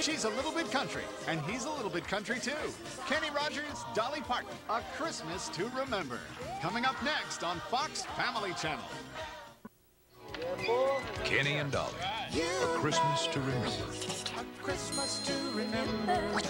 She's a little bit country, and he's a little bit country too. Kenny Rogers, Dolly Parton, A Christmas to Remember. Coming up next on Fox Family Channel. Kenny and Dolly, A Christmas to Remember. A Christmas to remember.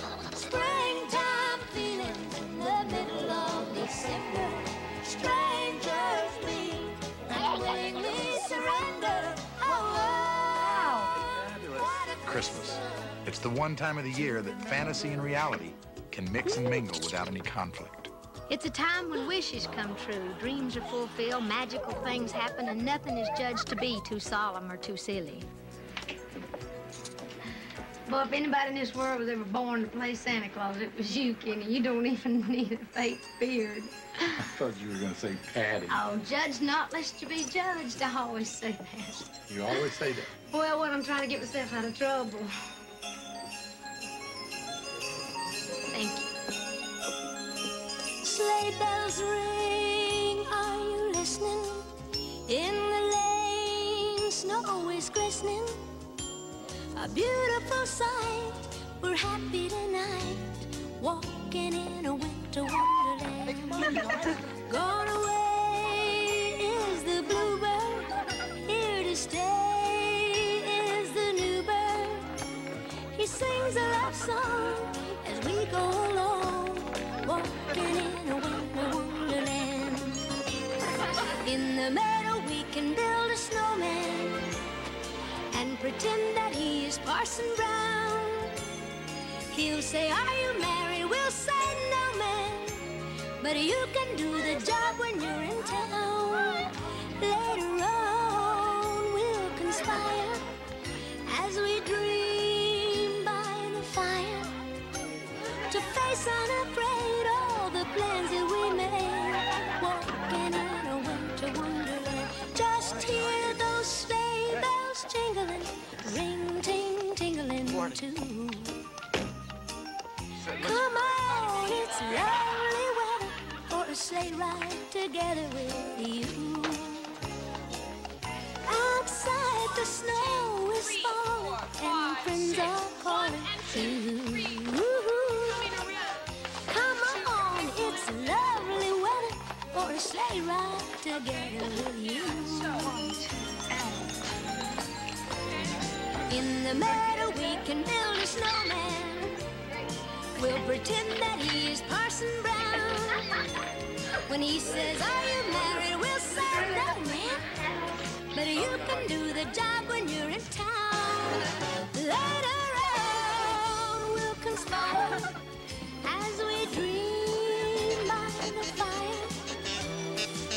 It's the one time of the year that fantasy and reality can mix and mingle without any conflict. It's a time when wishes come true, dreams are fulfilled, magical things happen, and nothing is judged to be too solemn or too silly. Well, if anybody in this world was ever born to play Santa Claus, it was you, Kenny. You don't even need a fake beard. I thought you were going to say Patty. Oh, judge not lest you be judged. I always say that. You always say that. Well, when I'm trying to get myself out of trouble. Sleigh bells ring, are you listening? In the lane, snow is glistening. A beautiful sight, we're happy tonight. Walking in a winter wonderland. Gone away is the bluebird, here to stay is the new bird. He sings a love song as we go along, walking in a winter wonderland. In the meadow, we can build a snowman and pretend that he is Parson Brown. He'll say, Are you married? We'll say, No, man. But you can do the job when you're in town. Later on, we'll conspire as we dream by the fire to face unafraid plans that we made. Walking in a winter wonderland, just hear those sleigh bells jingling, ring ting tingling too. Come on, it's lovely weather for a sleigh ride together with you. Outside the snow is falling and friends are calling too. Lovely weather for a sleigh ride together with you. In the meadow we can build a snowman. We'll pretend that he is Parson Brown. When he says, Are you married? We'll say, No, man. But you can do the job when you're in town. Later on, we'll conspire as we dream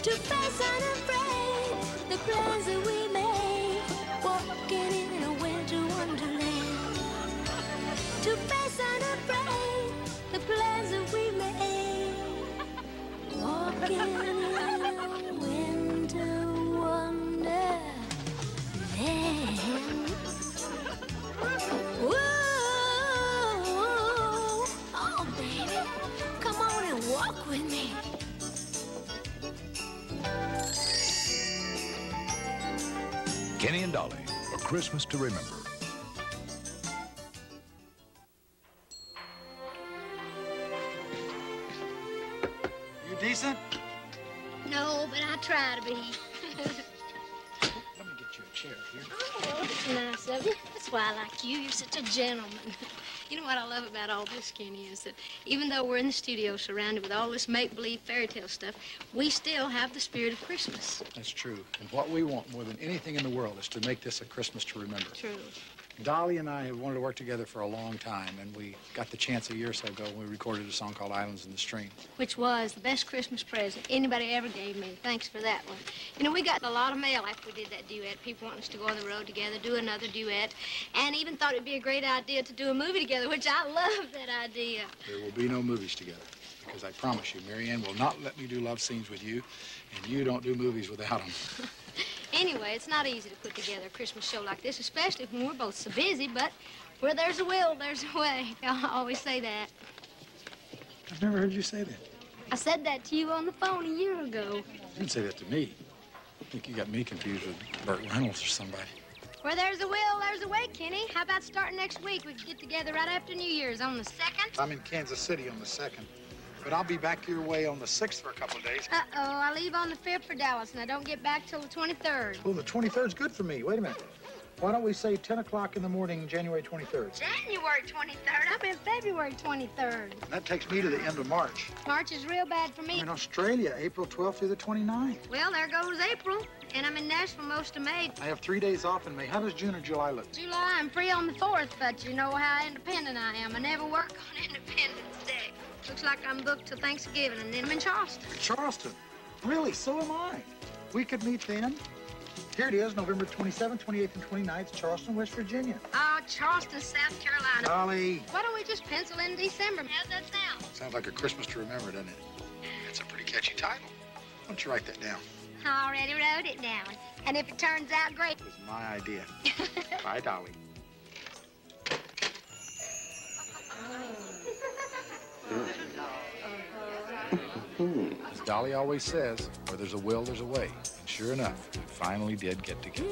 to face unafraid the plans that we made, walking in a winter wonderland. To face unafraid the plans that we made, walking in Kenny and Dolly, A Christmas to Remember. You decent? No, but I try to be. Let me get you a chair here. Oh, that's nice of you. That's why I like you. You're such a gentleman. You know what I love about all this, Kenny, is that even though we're in the studio surrounded with all this make-believe fairy tale stuff, we still have the spirit of Christmas. That's true. And what we want more than anything in the world is to make this a Christmas to remember. True. Dolly and I have wanted to work together for a long time, and we got the chance a year or so ago when we recorded a song called Islands in the Stream. Which was the best Christmas present anybody ever gave me. Thanks for that one. You know, we got a lot of mail after we did that duet. People wanting us to go on the road together, do another duet, and even thought it'd be a great idea to do a movie together, which I love that idea. There will be no movies together, because I promise you, Marianne will not let me do love scenes with you, and you don't do movies without them. Anyway, it's not easy to put together a Christmas show like this, especially when we're both so busy, but where there's a will, there's a way. I always say that. I've never heard you say that. I said that to you on the phone a year ago. You didn't say that to me. I think you got me confused with Burt Reynolds or somebody. Where there's a will, there's a way, Kenny. How about starting next week? We can get together right after New Year's on the 2nd. I'm in Kansas City on the 2nd, but I'll be back your way on the 6th for a couple of days. Uh-oh, I leave on the 5th for Dallas, and I don't get back till the 23rd. Oh, the 23rd's good for me. Wait a minute. Why don't we say 10 o'clock in the morning, January 23rd? January 23rd? I'm in February 23rd. That takes me to the end of March. March is real bad for me. I'm in Australia, April 12th through the 29th. Well, there goes April, and I'm in Nashville most of May. I have three days off in May. How does June or July look? July, I'm free on the 4th, but you know how independent I am. I never work on Independence Day. Looks like I'm booked till Thanksgiving, and then I'm in Charleston. Charleston. Really, so am I. We could meet then. Here it is, November 27th, 28th, and 29th, Charleston, West Virginia. Oh, Charleston, South Carolina. Dolly. Why don't we just pencil in December? How's that sound? Sounds like a Christmas to remember, doesn't it? That's a pretty catchy title. Why don't you write that down? I already wrote it down. And if it turns out great, It was my idea. Bye, Dolly. Oh. Hmm. As Dolly always says, where there's a will, there's a way. And sure enough, we finally did get together.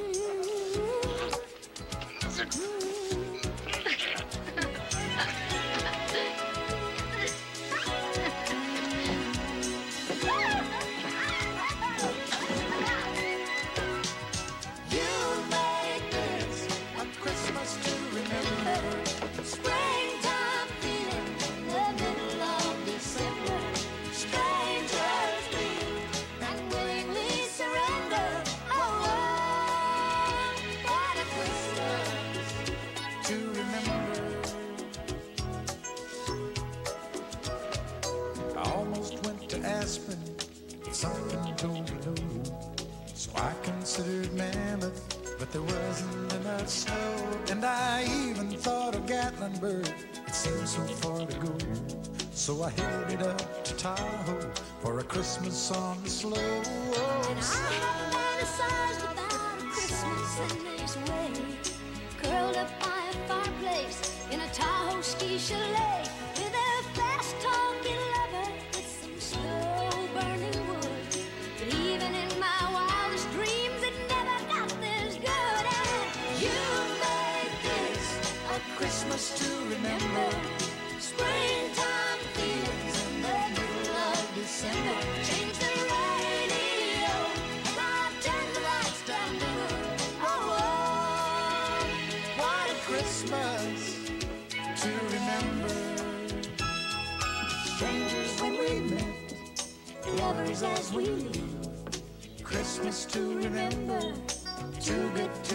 So I headed up to Tahoe for a Christmas on the slow. And I have fantasized about a Christmas in this way. Curled up by a fireplace in a Tahoe ski chalet. As we leave. Christmas to remember. Too good to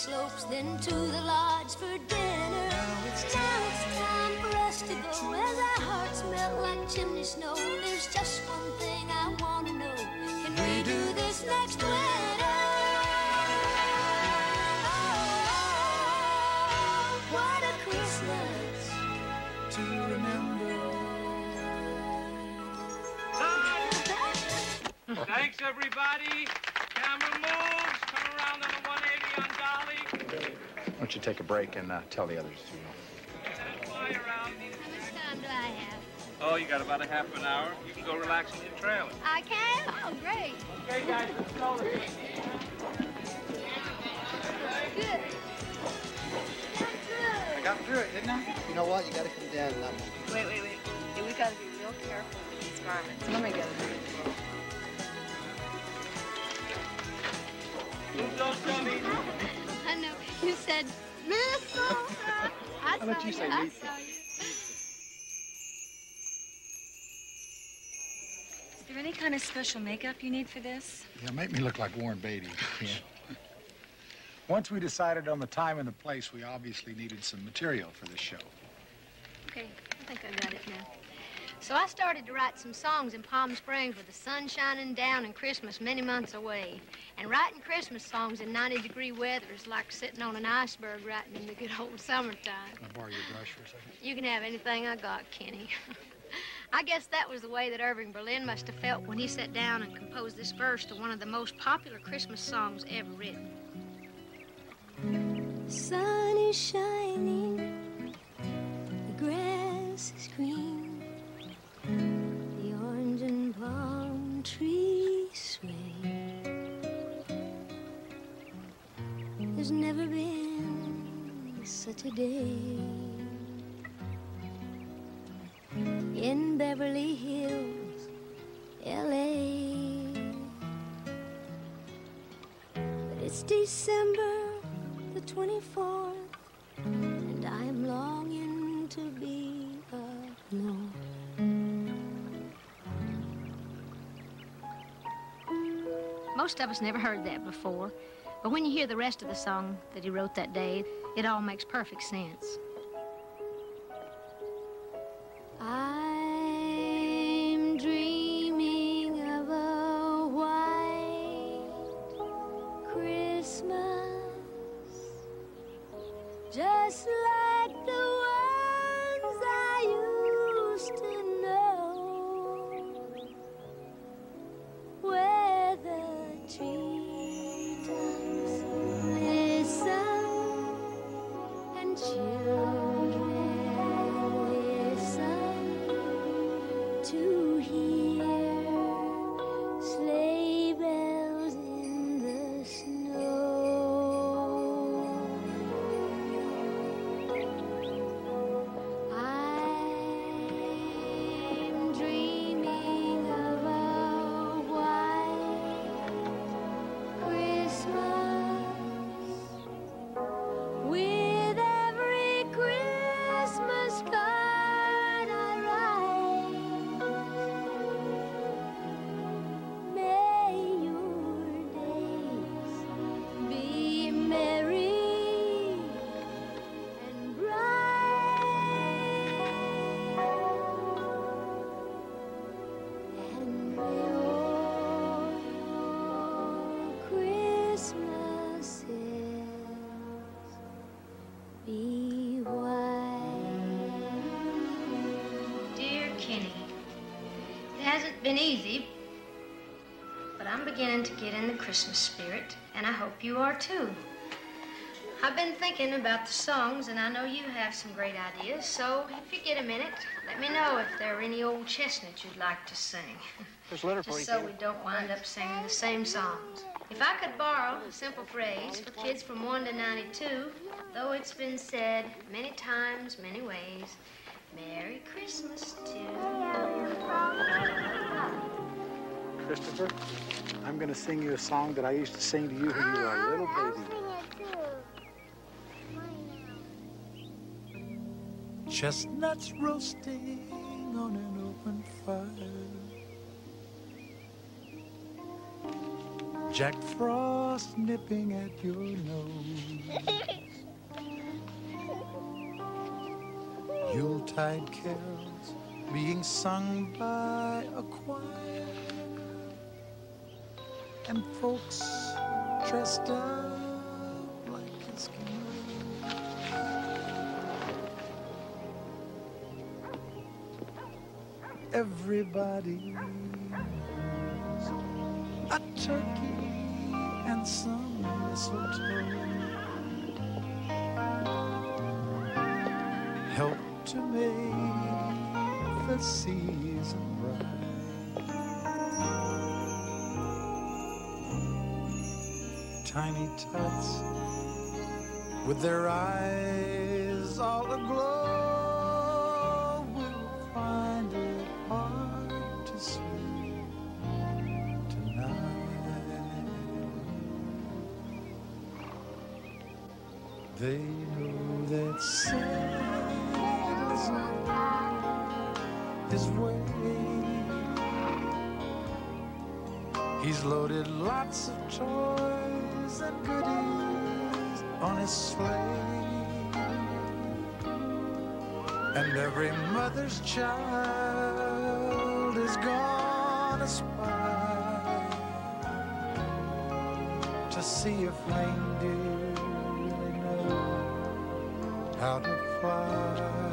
slopes, then to the lodge for dinner. Now it's time for us to go as our hearts melt like chimney snow. There's just one thing I want to know: Can we do this next winter? Oh, what a Christmas to remember. Thanks, everybody. Don't you take a break and uh, tell the others to how much time do I have? Oh, you got about a half an hour. You can go relax in your trailer. I can? Oh, great. Okay, guys, let's go. Good. I got through it, didn't I? You know what? You gotta come down and let me. Wait, wait, wait. Yeah, we gotta be real careful with these garments. Let me get it. I know. You said. I How saw about you say I lethal? saw you. Is there any kind of special makeup you need for this? Yeah, make me look like Warren Beatty. Yeah. Once we decided on the time and the place, we obviously needed some material for this show. Okay, I think I got it now. So I started to write some songs in Palm Springs with the sun shining down and Christmas many months away. And writing Christmas songs in 90 degree weather is like sitting on an iceberg writing in the good old summertime. Can I borrow your brush for a second? You can have anything I got, Kenny. I guess that was the way that Irving Berlin must have felt when he sat down and composed this verse to one of the most popular Christmas songs ever written. sun is shining, the grass is green, the orange and palm trees sway. There's never been such a day in Beverly Hills, L.A. But it's December the 24th, and I'm longing to be Most of us never heard that before, but when you hear the rest of the song that he wrote that day, it all makes perfect sense. Christmas spirit, and I hope you are too. I've been thinking about the songs, and I know you have some great ideas, so if you get a minute, let me know if there are any old chestnuts you'd like to sing. There's a letter for Just you. so we don't wind up singing the same songs. If I could borrow a simple phrase for kids from 1 to 92, though it's been said many times, many ways, Merry Christmas to you. Christopher, I'm going to sing you a song that I used to sing to you when you were a little baby. Chestnuts roasting on an open fire. Jack Frost nipping at your nose. Yuletide carols being sung by a choir. And folks dressed up like Eskimos. Everybody a turkey and some mistletoe help to make the season Tiny tots with their eyes all aglow will find it hard to sleep tonight. They know that Santa's is his He's loaded lots of toys and goodies on his sleigh. And every mother's child is gonna spy to see if reindeer really know how to fly.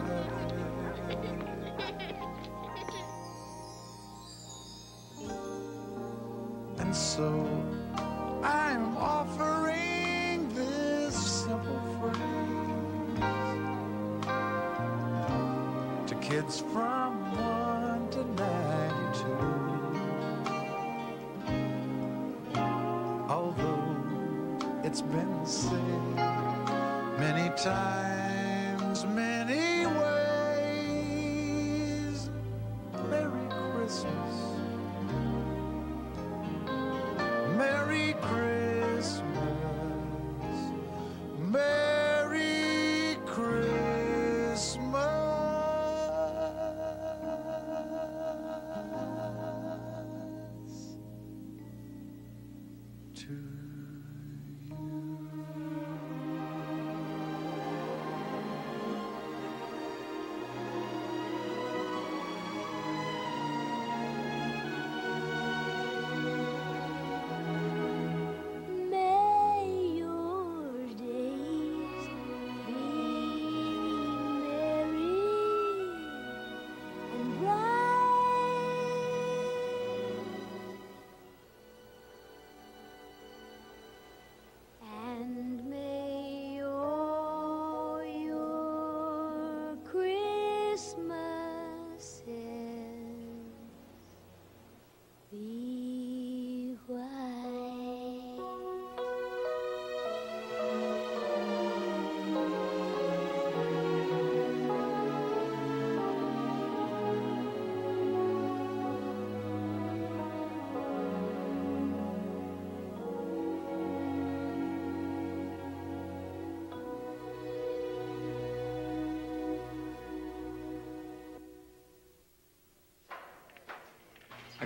Christmases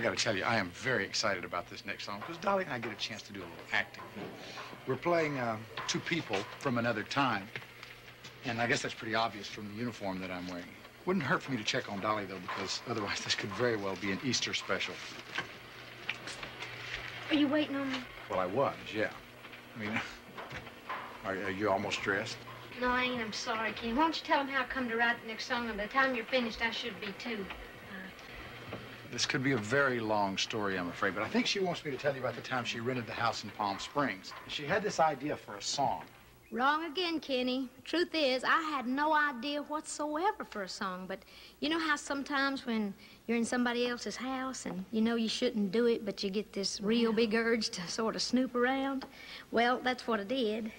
I got to tell you, I am very excited about this next song because Dolly and I get a chance to do a little acting. We're playing uh, two people from another time, and I guess that's pretty obvious from the uniform that I'm wearing. Wouldn't hurt for me to check on Dolly though, because otherwise this could very well be an Easter special. Are you waiting on me? Well, I was, yeah. I mean, are, are you almost dressed? No, I ain't. I'm sorry, Ken. Why don't you tell him how I come to write the next song, and by the time you're finished, I should be too. This could be a very long story, I'm afraid, but I think she wants me to tell you about the time she rented the house in Palm Springs. She had this idea for a song. Wrong again, Kenny. Truth is, I had no idea whatsoever for a song, but you know how sometimes when you're in somebody else's house and you know you shouldn't do it, but you get this real big urge to sort of snoop around? Well, that's what I did.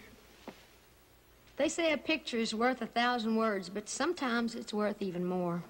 They say a picture is worth a thousand words, but sometimes it's worth even more.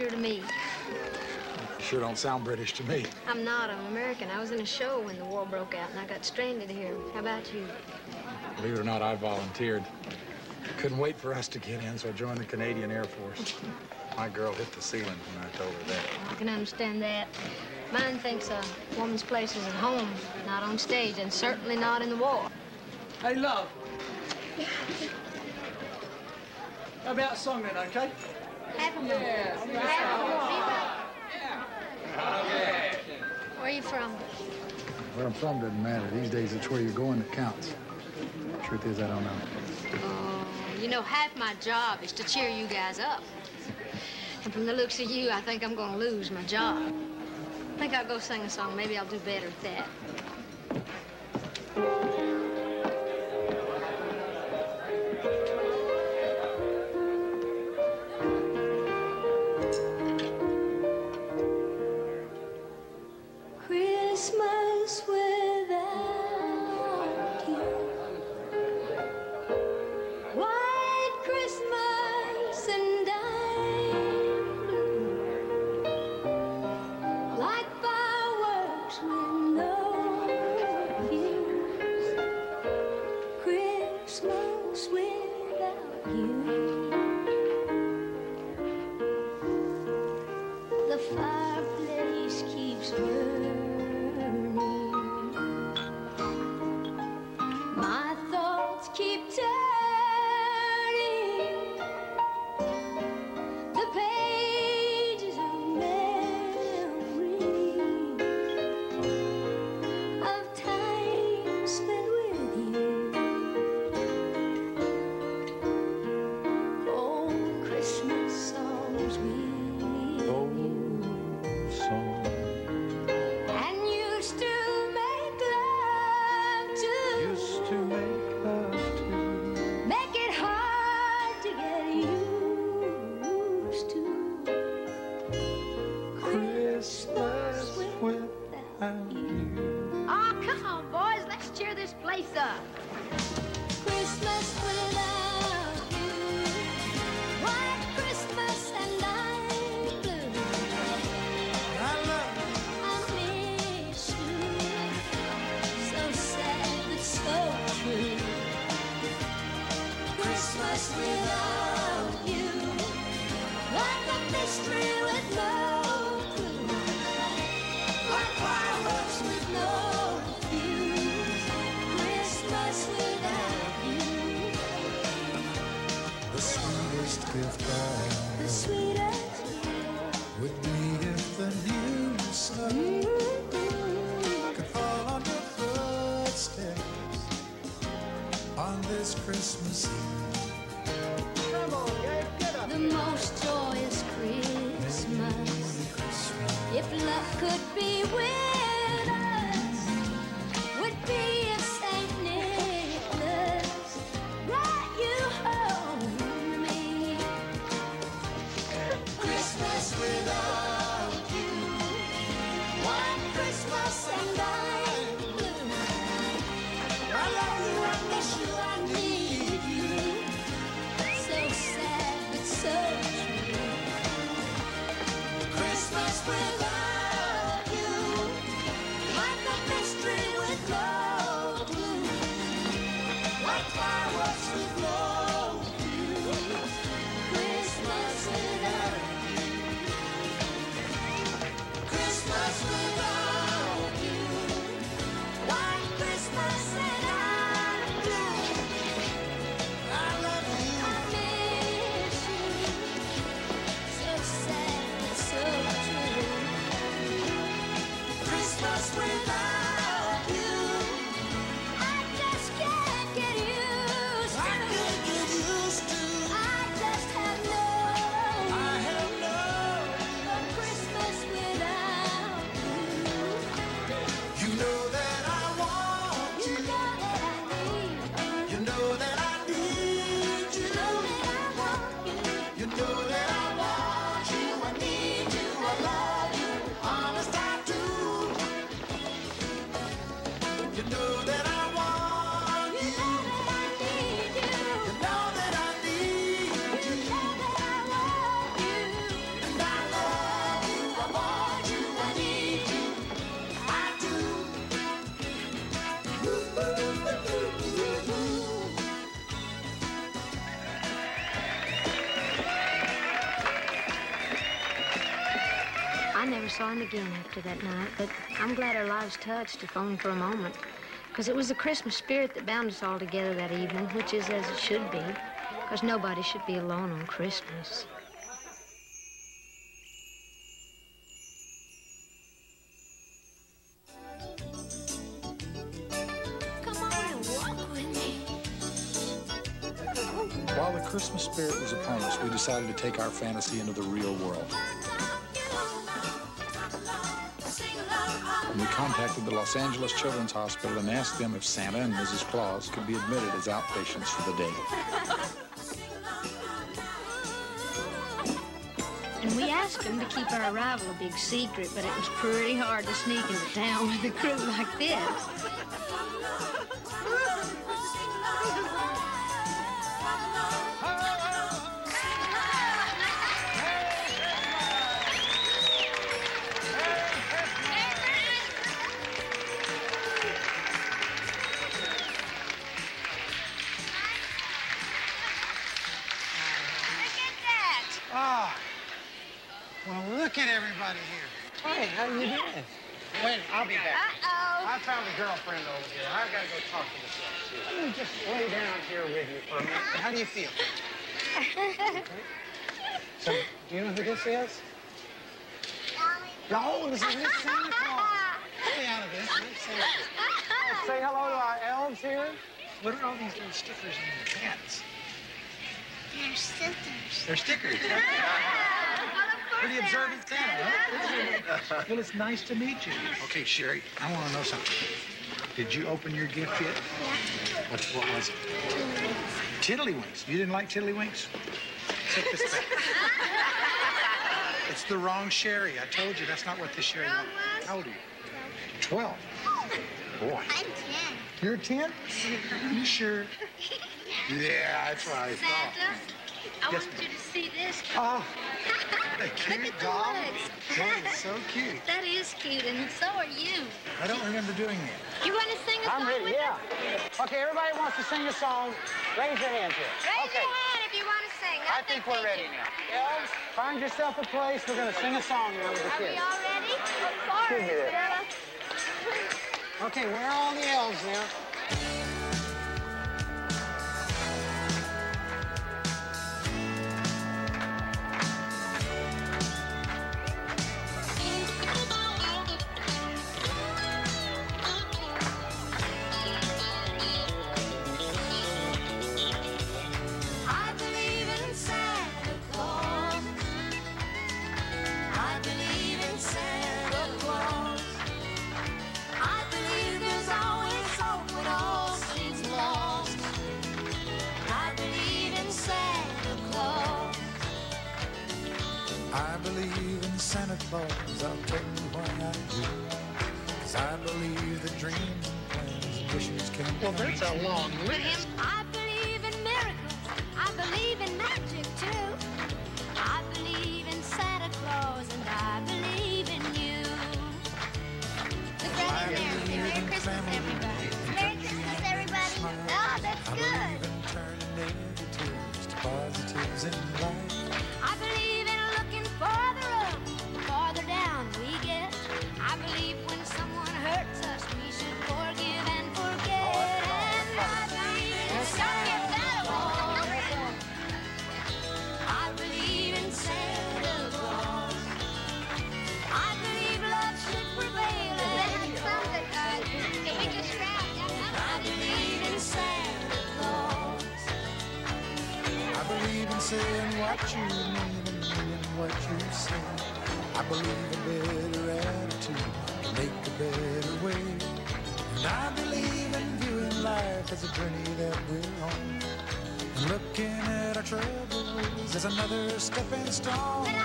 Like a Britisher to me. You sure don't sound British to me. I'm not. I'm American. I was in a show when the war broke out, and I got stranded here. How about you? Believe it or not, I volunteered. Couldn't wait for us to get in, so I joined the Canadian Air Force. My girl hit the ceiling when I told her that. I can understand that. Mine thinks a woman's place is at home, not on stage, and certainly not in the war. Hey, love. How about a song then, okay? Have a Yeah. Where are you from? Where I'm from doesn't matter. These days, it's where you're going that counts. Truth is, I don't know. Oh, you know, half my job is to cheer you guys up. And from the looks of you, I think I'm going to lose my job. I think I'll go sing a song. Maybe I'll do better at that. you. Never saw him again after that night, but I'm glad our lives touched, if only for a moment. Because it was the Christmas spirit that bound us all together that evening, which is as it should be. Because nobody should be alone on Christmas. Come on and walk with me. While the Christmas spirit was upon us, we decided to take our fantasy into the real world. Contacted the Los Angeles Children's Hospital and asked them if Santa and Mrs. Claus could be admitted as outpatients for the day. And we asked them to keep our arrival a big secret, but it was pretty hard to sneak into town with a crew like this. Girlfriend over here. I've got to go talk to this girl. Let me just lay down here with you for a minute. How do you feel? So, do you know who this is? No, this is Miss Santa Claus. Stay out of this. Miss Santa. Oh, say hello to our elves here. What are all these little stickers on your pants? They're stickers. They're stickers. Pretty observant cat, huh? Well, it's nice to meet you. Okay, Sherry, I want to know something. Did you open your gift yet? Yeah. What, what was it? Tiddlywinks. You didn't like tiddlywinks? Take this back. it's the wrong Sherry. I told you that's not what this Sherry was. How old are you? Twelve. Oh, Boy. I'm ten. You're ten? you sure? Yeah, that's what I Santa, thought. I yes, want you to see this. Oh. Look at the dog? That is so cute. That is cute, and so are you. I don't remember doing that. You want to sing a I'm song? I'm ready, yeah. Us? Okay, everybody wants to sing a song. Raise your hand here. Raise okay. your hand if you want to sing. I, I think, think, we're ready do. now. Elves, find yourself a place. We're going to sing a song here. with the are kids. Are we all ready? Of course. Okay, where are all the elves now? bones, I'll tell you why I do. Cause I believe that dreams and plans and wishes can Well, that's a long list. what you believe in and what you say. I believe a better attitude can make a better way. And I believe in viewing life as a journey that we're on. And looking at our troubles as another stepping stone.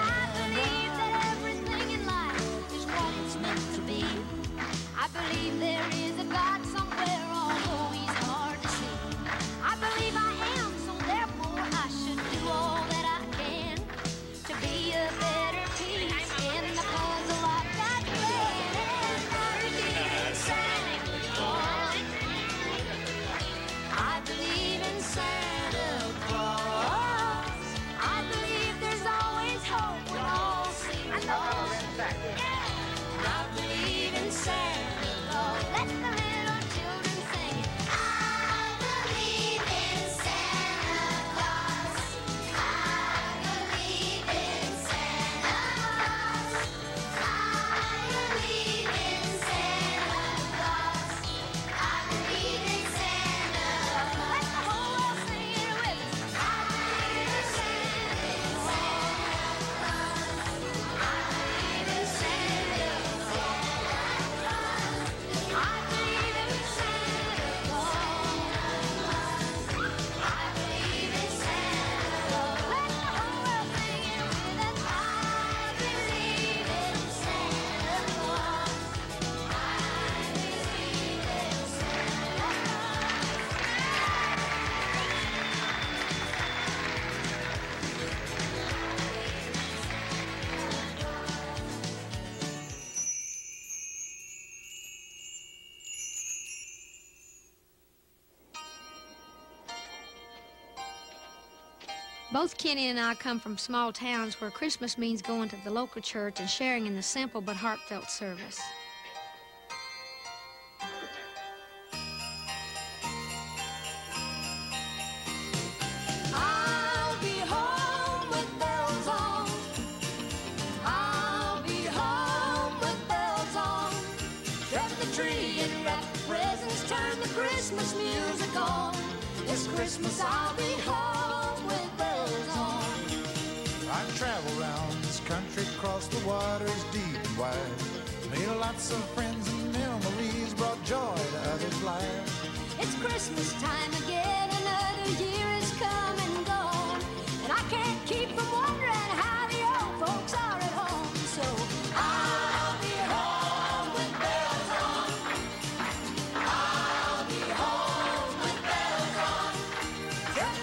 Both Kenny and I come from small towns where Christmas means going to the local church and sharing in the simple but heartfelt service.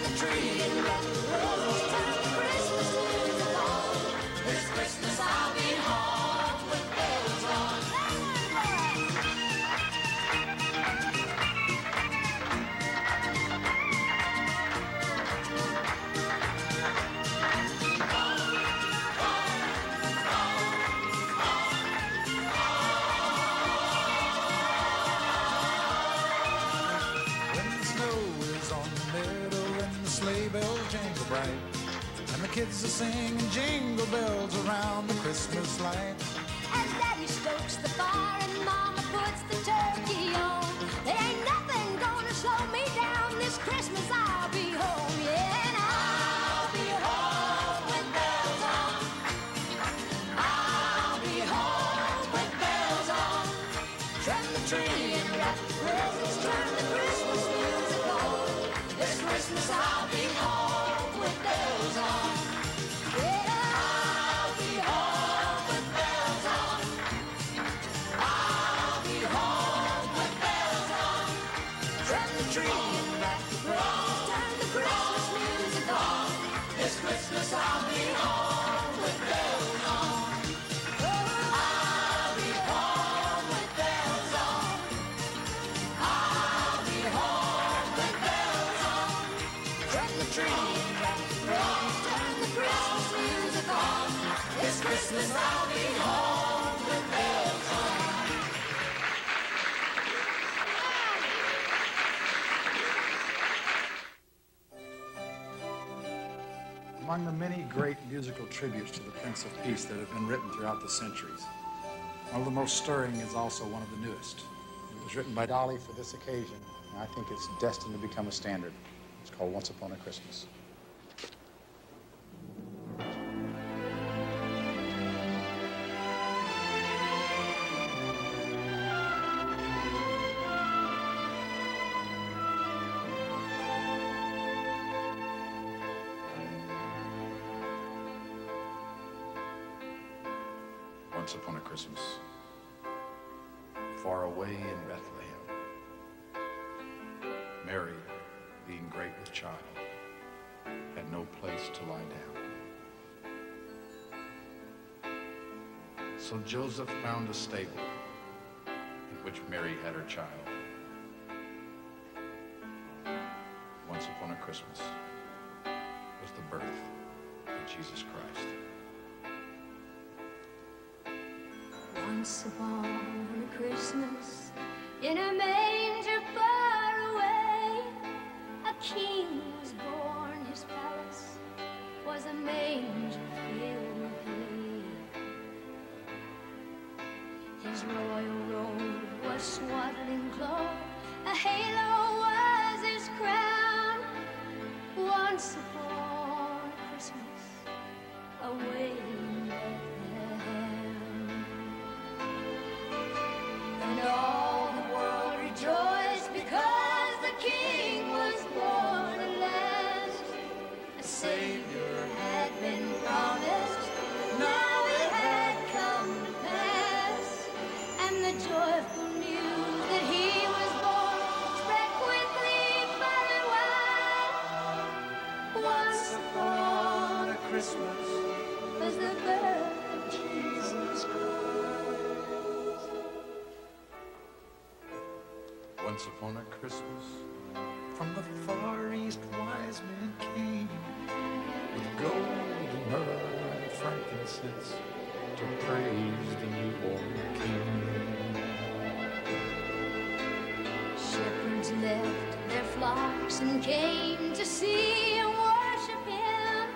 the Christmas I'll be home with bells on. Among the many great musical tributes to the Prince of Peace that have been written throughout the centuries, one of the most stirring is also one of the newest. It was written by Dolly for this occasion, and I think it's destined to become a standard. It's called Once Upon a Christmas. Joseph found a stable in which Mary had her child. Once upon a Christmas was the birth of Jesus Christ. Once upon a Christmas, in a manger swaddling cloth, a halo was his crown. Once upon a Christmas, away in Bethlehem. And all Once upon a Christmas, From the far east wise men came with gold and myrrh and frankincense to praise the newborn king. Shepherds left their flocks and came to see and worship him.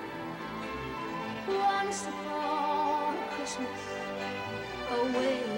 Once upon a Christmas, away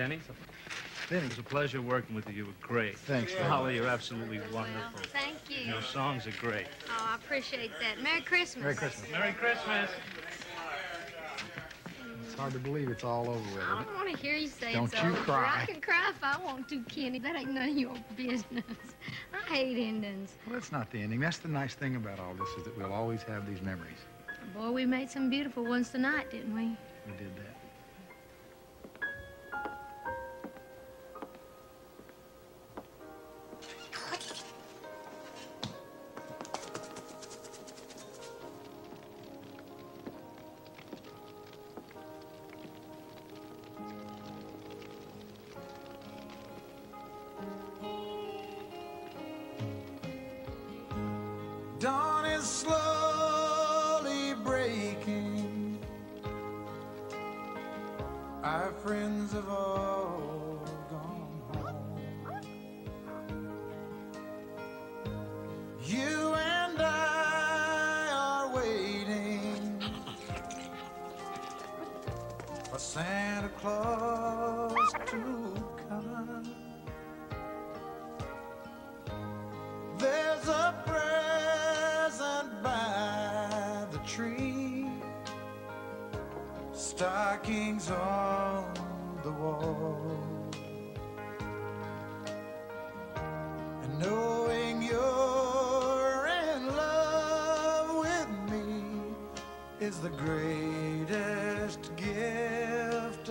Kenny? It was a pleasure working with you. You were great. Thanks, Dolly. Dad. Dolly, you're absolutely wonderful. Thank you. Your songs are great. Oh, I appreciate that. Merry Christmas. Merry Christmas. Merry Christmas. It's hard to believe it's all over with. I don't want to hear you say Don't it's you over. cry. I can cry if I want to, Kenny. That ain't none of your business. I hate endings. Well, that's not the ending. That's the nice thing about all this is that we'll always have these memories. Boy, we made some beautiful ones tonight, didn't we? We did that. Greatest gift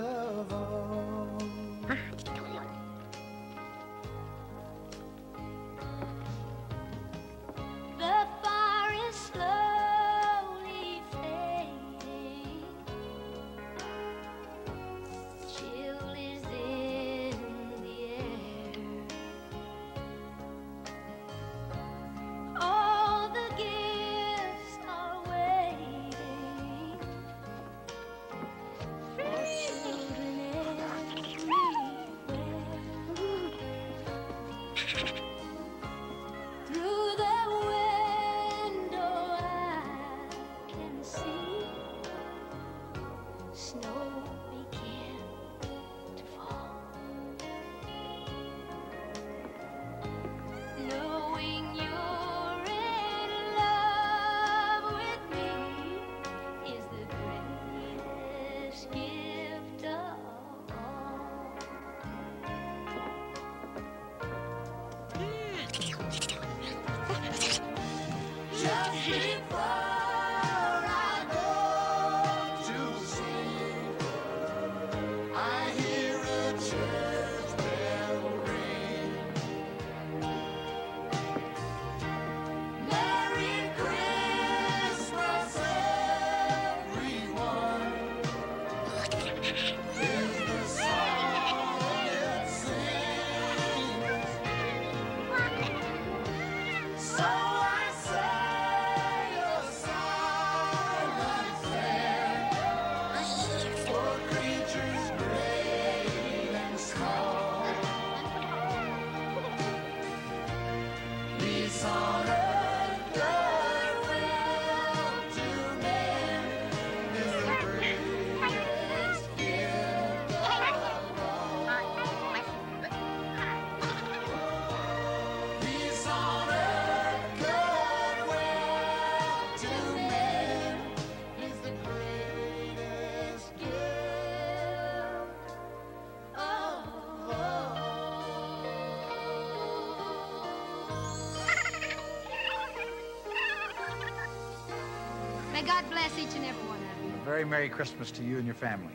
God bless each and every one of you. A very Merry Christmas to you and your family.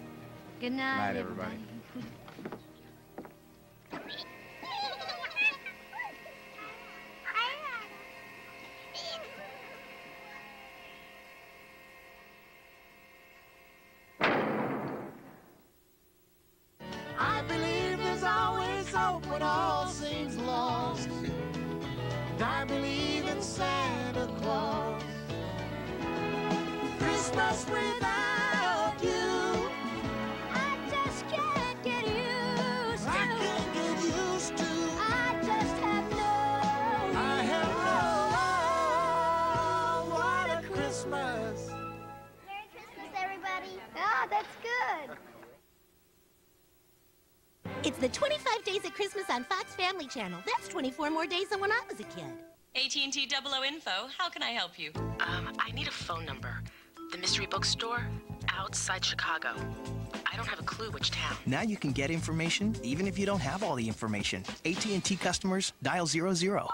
Good night, Good Night, everybody. I Fox Family Channel. That's 24 more days than when I was a kid. AT&T 00 Info. How can I help you? Um, I need a phone number. The mystery bookstore outside Chicago. I don't have a clue which town. Now you can get information even if you don't have all the information. AT&T customers dial 00.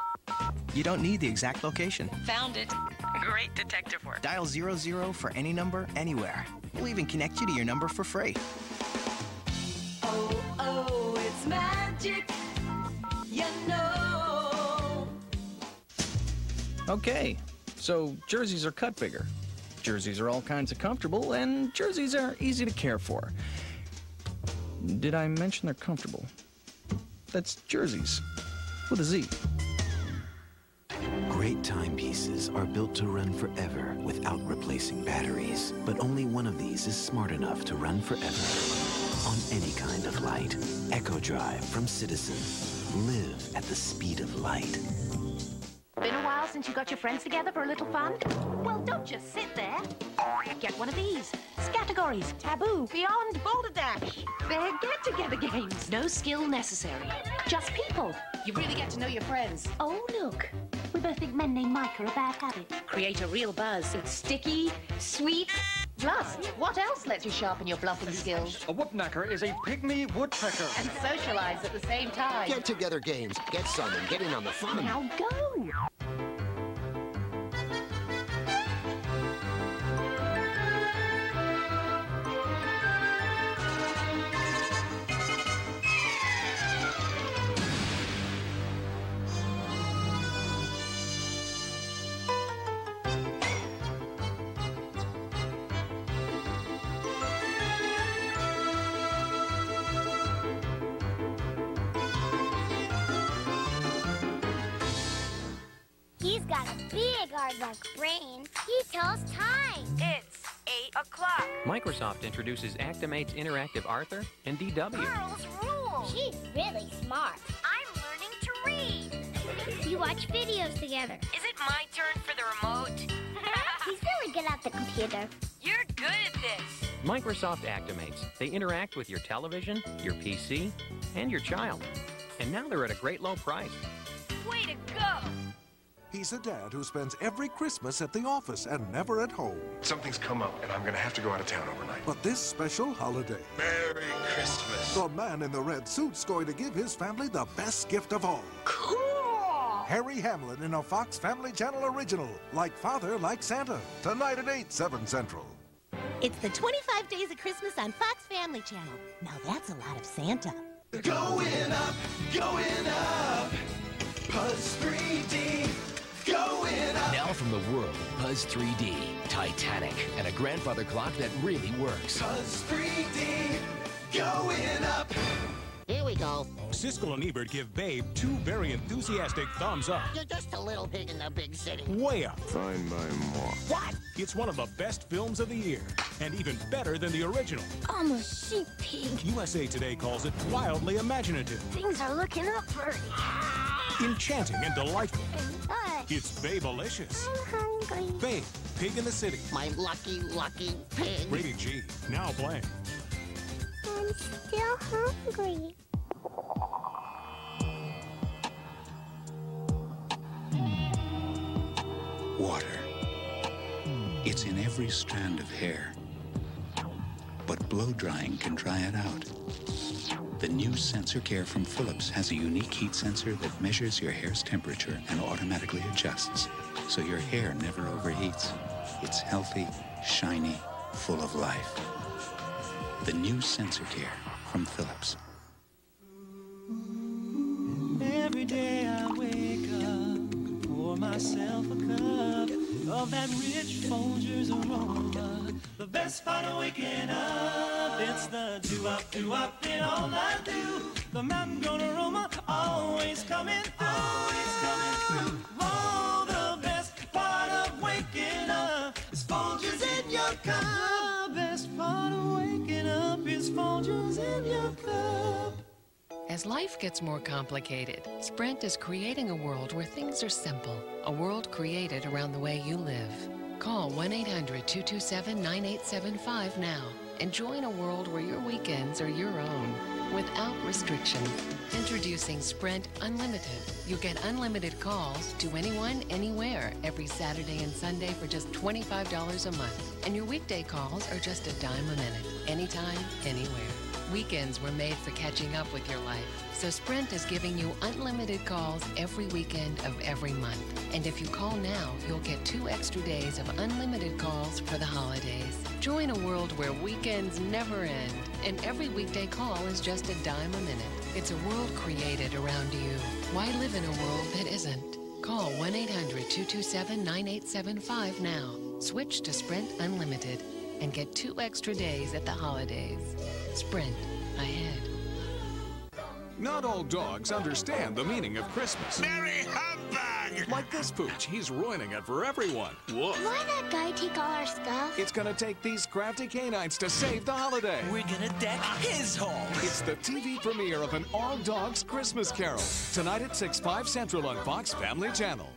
You don't need the exact location. Found it. Great detective work. Dial 00 for any number anywhere. We'll even connect you to your number for free. Oh, oh, it's magic. Okay, so jerseys are cut bigger. Jerseys are all kinds of comfortable, and jerseys are easy to care for. Did I mention they're comfortable? That's jerseys with a Z. Great timepieces are built to run forever without replacing batteries. But only one of these is smart enough to run forever on any kind of light. Eco-Drive from Citizen. Live at the speed of light. Been a while since you got your friends together for a little fun? Well, don't just sit there. Get one of these. Categories, taboo, beyond, Balderdash. They're get-together games. No skill necessary. Just people. You really get to know your friends. Oh, look. We both think men named Mike are a bad habit. Create a real buzz. It's sticky, sweet. Plus, what else lets you sharpen your bluffing skills? A woodknacker is a pygmy woodpecker. And socialize at the same time. Get together games. Get some and get in on the fun. Now go. Big hard-like brain. He tells time. It's 8 o'clock. Microsoft introduces Actimate's Interactive Arthur and DW. Girls rule. She's really smart. I'm learning to read. You watch videos together. Is it my turn for the remote? He's really good at the computer. You're good at this. Microsoft Actimates. They interact with your television, your PC, and your child. And now they're at a great low price. Way to go. He's a dad who spends every Christmas at the office and never at home. Something's come up, and I'm gonna have to go out of town overnight. But this special holiday, Merry Christmas. the man in the red suit's going to give his family the best gift of all. Cool. Harry Hamlin in a Fox Family Channel original, like Father, like Santa. Tonight at 8, 7 Central. It's the 25 Days of Christmas on Fox Family Channel. Now that's a lot of Santa. Going up, going up. Puzz 3D. Going up. Now from the world of Puzz 3D, Titanic, and a grandfather clock that really works. Puzz 3D. Going up. Here we go. Siskel and Ebert give Babe two very enthusiastic thumbs up. You're just a little pig in the big city. Way up. Fine by more. What? It's one of the best films of the year, and even better than the original. I'm a sheep pig. USA Today calls it wildly imaginative, Things are looking up for enchanting, and delightful. It's Babelicious. I'm hungry. Babe, Pig in the City. My lucky, lucky pig. Rated G. Now playing. I'm still hungry. Water. It's in every strand of hair. But blow drying can dry it out. The new Sensor Care from Philips has a unique heat sensor that measures your hair's temperature and automatically adjusts, so your hair never overheats. It's healthy, shiny, full of life. The new Sensor Care from Philips. Every day I wake up, pour myself a cup of that rich Folgers aroma. The best part of waking up, it's the do-up, do-up in all I do. The mountain grown aroma always coming through, always coming through. Oh, the best part of waking up is Folgers in your cup. The best part of waking up is Folgers in your cup. As life gets more complicated, Sprint is creating a world where things are simple. A world created around the way you live. Call 1 800 227 9875 now and join a world where your weekends are your own without restriction. Introducing Sprint Unlimited. You get unlimited calls to anyone, anywhere, every Saturday and Sunday for just $25 a month. And your weekday calls are just a dime a minute, anytime, anywhere. Weekends were made for catching up with your life. So Sprint is giving you unlimited calls every weekend of every month. And if you call now, you'll get two extra days of unlimited calls for the holidays. Join a world where weekends never end and every weekday call is just a dime a minute. It's a world created around you. Why live in a world that isn't? Call 1 800 227 9875 now. Switch to Sprint Unlimited and get two extra days at the holidays. Sprint ahead. Not all dogs understand the meaning of Christmas. Merry humbug! Like this pooch, he's ruining it for everyone. Whoa. Why that guy take all our stuff? It's gonna take these crafty canines to save the holiday. We're gonna deck his home. It's the TV premiere of an All Dogs Christmas Carol. Tonight at 6, 5 Central on Fox Family Channel.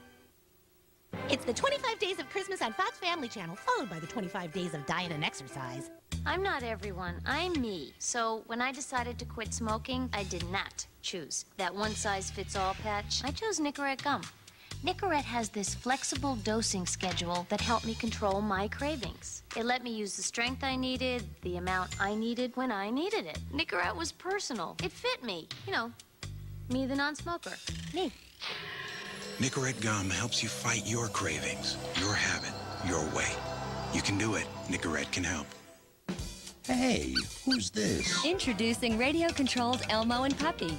It's the 25 Days of Christmas on Fox Family Channel, followed by the 25 Days of Diet and Exercise. I'm not everyone. I'm me. So when I decided to quit smoking, I did not choose that one-size-fits-all patch. I chose Nicorette gum. Nicorette has this flexible dosing schedule that helped me control my cravings. It let me use the strength I needed, the amount I needed when I needed it. Nicorette was personal. It fit me. You know, me the non-smoker. Me. Nicorette gum helps you fight your cravings, your habit, your way. You can do it. Nicorette can help. Hey, who's this? Introducing radio-controlled Elmo and Puppy.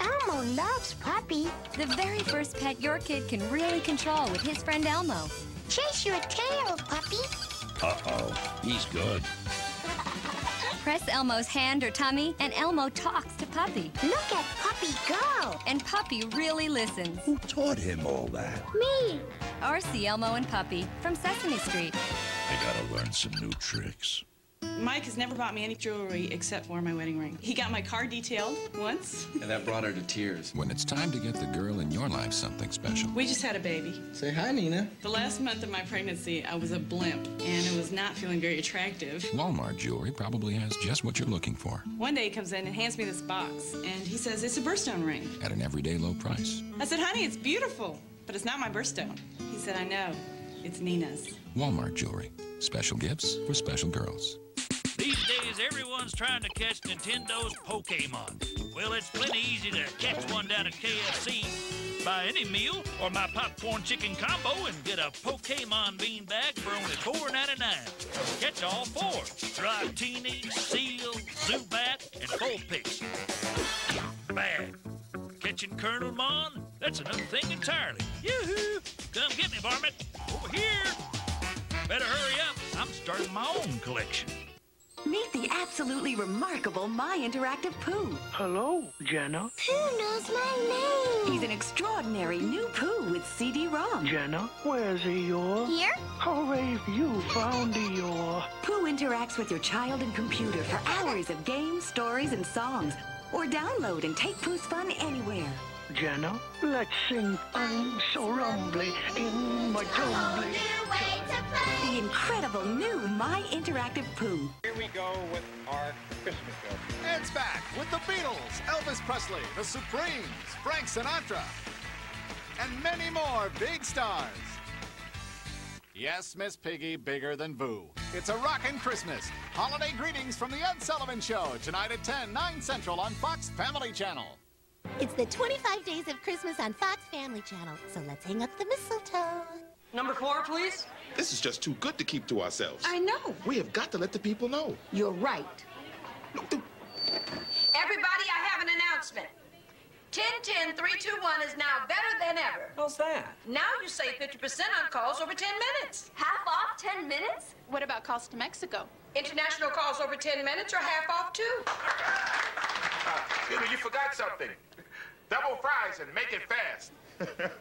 Elmo loves Puppy. The very first pet your kid can really control with his friend Elmo. Chase your tail, Puppy. Uh-oh, he's good. Press Elmo's hand or tummy, and Elmo talks to Puppy. Look at Puppy go. And Puppy really listens. Who taught him all that? Me. Or see Elmo and Puppy from Sesame Street. I gotta learn some new tricks. Mike has never bought me any jewelry except for my wedding ring. He got my car detailed once. And that brought her to tears. When it's time to get the girl in your life something special. We just had a baby. Say hi, Nina. The last month of my pregnancy, I was a blimp, and it was not feeling very attractive. Walmart jewelry probably has just what you're looking for One day he comes in and hands me this box, and he says, it's a birthstone ring. at an everyday low price. I said, honey, it's beautiful, but it's not my birthstone. He said, I know. It's Nina's. Walmart jewelry. Special gifts for special girls. These days, everyone's trying to catch Nintendo's Pokemon. Well, it's plenty easy to catch one down at KFC. Buy any meal or my popcorn chicken combo and get a Pokemon bean bag for only $4.99. Catch all four. Dratini, Seel, Zubat, and Vulpix. Bad. Catching Colonel Mon? That's another thing entirely. Yoo-hoo! Come get me, varmint. Over here. Better hurry up. I'm starting my own collection. Meet the absolutely remarkable My Interactive Pooh. Hello, Jenna. Who knows my name? He's an extraordinary new Pooh with CD-ROM. Jenna, where's Eeyore? Here? Hooray, you found Eeyore. Pooh interacts with your child and computer for hours of games, stories, and songs. Or download and take Pooh's fun anywhere. Jenna, let's sing I'm so rumbly. I totally. The incredible new My Interactive Pooh. Here we go with our Christmas show. It's back with the Beatles, Elvis Presley, the Supremes, Frank Sinatra, and many more big stars. Yes, Miss Piggy, bigger than Boo. It's a rockin' Christmas. Holiday greetings from the Ed Sullivan Show, tonight at 10, 9 Central on Fox Family Channel. It's the 25 Days of Christmas on Fox Family Channel, so let's hang up the mistletoe. Number four, please. This is just too good to keep to ourselves. I know. We have got to let the people know. You're right. Everybody, I have an announcement. 1010 321 is now better than ever. How's that? Now you save 50% on calls over 10 minutes. Half off 10 minutes? What about calls to Mexico? International calls over 10 minutes are half off too. You know, you forgot something. Double fries and make it fast.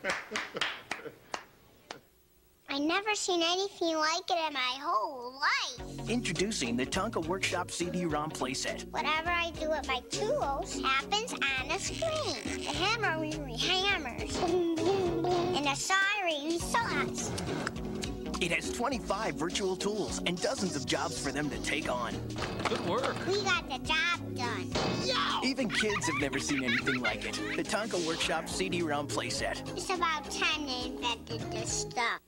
I never seen anything like it in my whole life. Introducing the Tonka Workshop CD-ROM playset. Whatever I do with my tools happens on the screen. The hammer really hammers. And the saw really saws. It has 25 virtual tools and dozens of jobs for them to take on. Good work. We got the job done. Yeah! Even kids have never seen anything like it. The Tonka Workshop CD-ROM playset. It's about time they invented this stuff.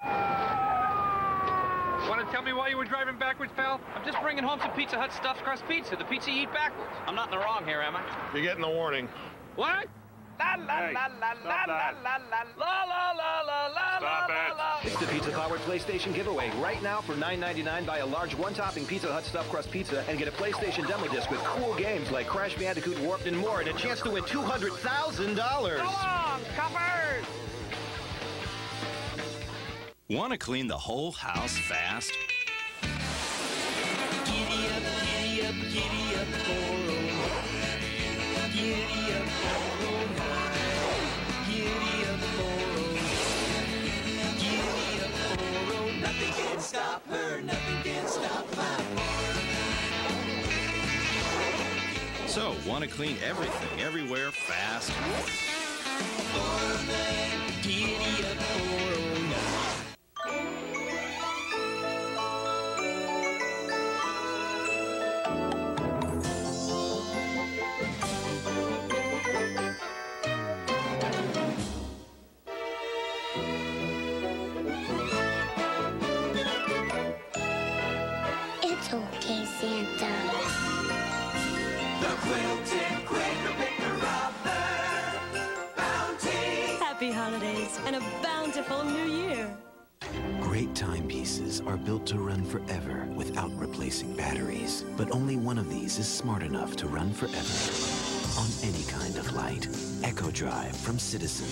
Want to tell me why you were driving backwards, pal? I'm just bringing home some Pizza Hut stuffed crust pizza. The pizza you eat backwards. I'm not in the wrong here, am I? You're getting a warning. What? La la Hey, la la la stop la that. la la la la la la la Stop la it. la. It's the Pizza Powered PlayStation giveaway. Right now for $9.99, buy a large one-topping Pizza Hut stuffed crust pizza and get a PlayStation demo disc with cool games like Crash Bandicoot Warped and more, and a chance to win $200,000. Go on, coppers! Want to clean the whole house fast? Nothing can stop her, nothing can stop my So, want to clean everything, everywhere fast? Giddy up, oh. Okay, Santa. The quilted Quaker Picker Bounty. Happy holidays and a bountiful new year. Great timepieces are built to run forever without replacing batteries. But only one of these is smart enough to run forever on any kind of light. Eco-Drive from Citizen.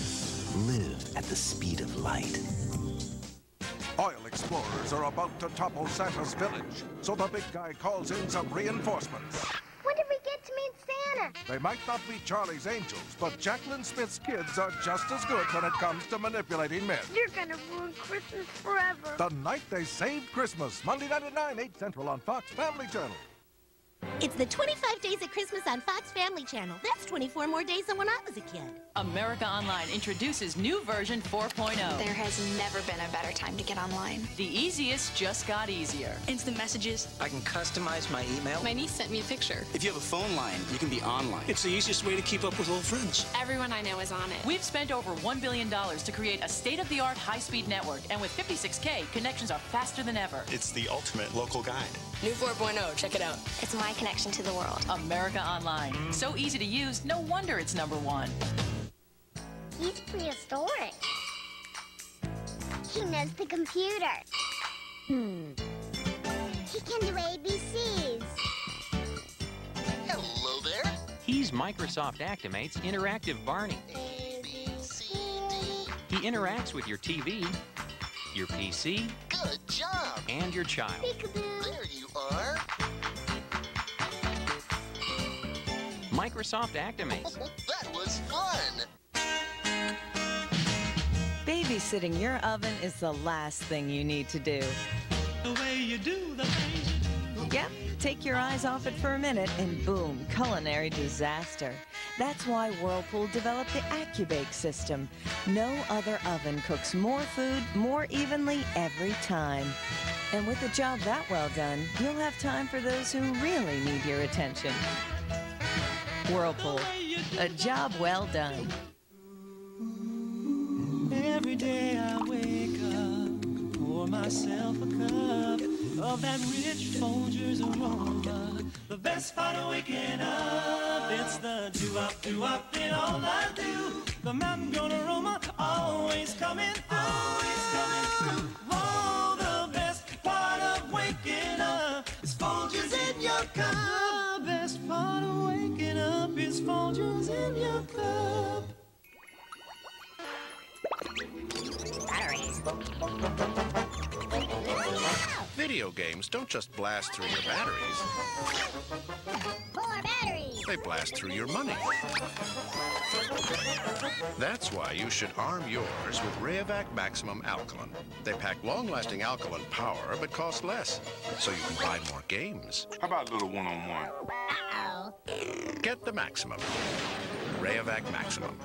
Live at the speed of light. Explorers are about to topple Santa's village, so the big guy calls in some reinforcements. When did we get to meet Santa? They might not be Charlie's angels, but Jaclyn Smith's kids are just as good when it comes to manipulating men. You're gonna ruin Christmas forever. The night they saved Christmas, Monday night at 9, 8 Central on Fox Family Channel. It's the 25 Days of Christmas on Fox Family Channel. That's 24 more days than when I was a kid. America Online introduces new version 4.0. There has never been a better time to get online. The easiest just got easier. Instant messages. I can customize my email. My niece sent me a picture. If you have a phone line, you can be online. It's the easiest way to keep up with old friends. Everyone I know is on it. We've spent over $1 billion to create a state-of-the-art high-speed network, and with 56K, connections are faster than ever. It's the ultimate local guide. New 4.0, check it out. It's my connection to the world. America Online. So easy to use, no wonder it's number one. He's prehistoric. He knows the computer. Hmm. He can do ABCs. Hello there. He's Microsoft Actimate's interactive Barney. He interacts with your TV, your PC, Good job. and your child. There you are. Microsoft Actimates. that was fun. Babysitting your oven is the last thing you need to do. The way you do the things you do. Yep, take your eyes off it for a minute and boom, culinary disaster. That's why Whirlpool developed the AccuBake system. No other oven cooks more food more evenly every time. And with a job that well done, you'll have time for those who really need your attention. Whirlpool, a job well done. Every day I wake up, pour myself a cup of that rich Folgers aroma. The best part of waking up, it's the do-up, do-up in all I do. The mountain grown aroma always coming through, always coming through. Oh, the best part of waking up is Folgers in your cup. The best part of waking up is Folgers in your cup. Video games don't just blast through your batteries, Four batteries. they blast through your money. That's why you should arm yours with Rayovac Maximum Alkaline. They pack long-lasting alkaline power but cost less, so you can buy more games. How about a little one-on-one? Uh-oh. Get the Maximum. Rayovac Maximum.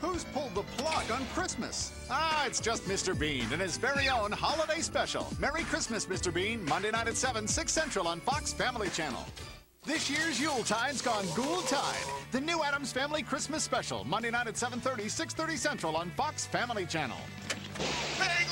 Who's pulled the plug on Christmas? Ah, it's just Mr. Bean and his very own holiday special. Merry Christmas, Mr. Bean, Monday night at 7, 6 Central on Fox Family Channel. This year's Yuletide's gone Ghoul-tide. The new Addams Family Christmas special, Monday night at 7.30, 6.30 Central on Fox Family Channel. Merry